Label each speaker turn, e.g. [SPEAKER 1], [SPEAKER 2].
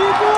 [SPEAKER 1] Super